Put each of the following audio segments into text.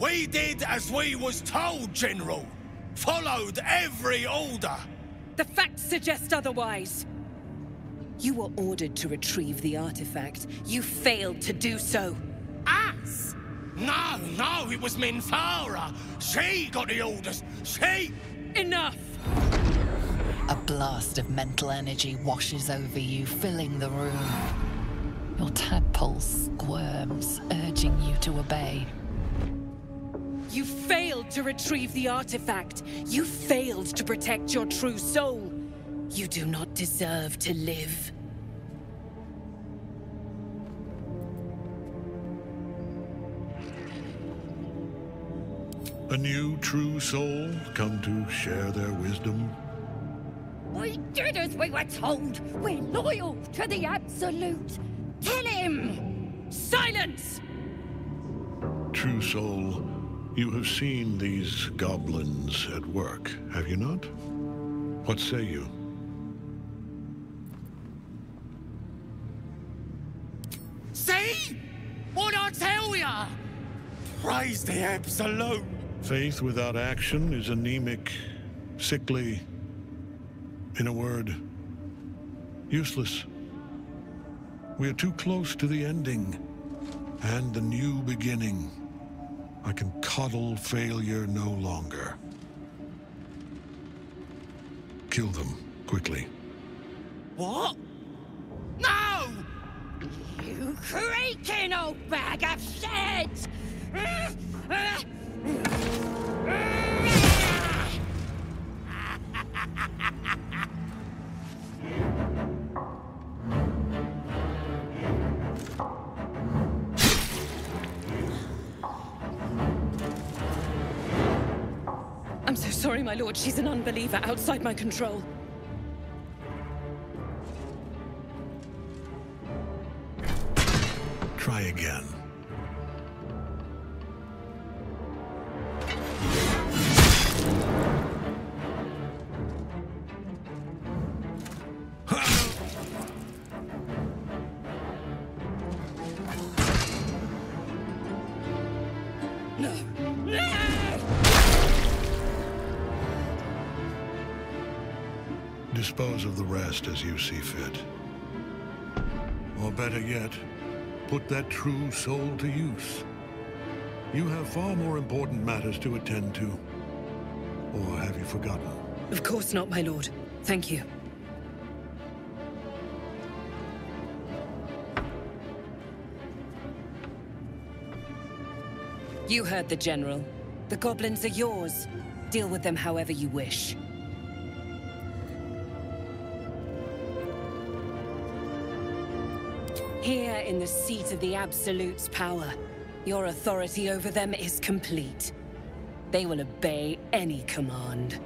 We did as we was told, General. Followed every order. The facts suggest otherwise. You were ordered to retrieve the artifact. You failed to do so. Us? No, no, it was Minthara. She got the orders. She... Enough! A blast of mental energy washes over you, filling the room. Your tadpole squirms, urging you to obey. You failed to retrieve the artifact. You failed to protect your true soul. You do not deserve to live. A new true soul come to share their wisdom? We did as we were told. We're loyal to the Absolute. Tell him! Silence! True soul, you have seen these goblins at work, have you not? What say you? See? What I tell ya? Praise the Absolute. Faith without action is anemic, sickly, in a word, useless. We are too close to the ending and the new beginning. I can coddle failure no longer. Kill them, quickly. What? No! You creaking old bag of shit! Sorry, my lord. She's an unbeliever outside my control. Try again. Dispose of the rest as you see fit. Or better yet, put that true soul to use. You have far more important matters to attend to. Or have you forgotten? Of course not, my lord. Thank you. You heard the General. The goblins are yours. Deal with them however you wish. Here in the seat of the Absolute's power, your authority over them is complete. They will obey any command.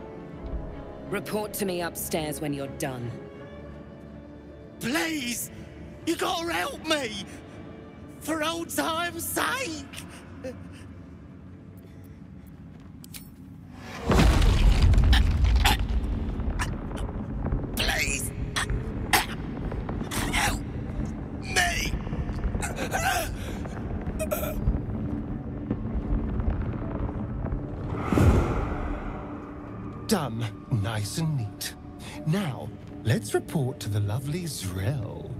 Report to me upstairs when you're done. Please! You gotta help me! For old time's sake! Done. Nice and neat. Now, let's report to the lovely Z'rell.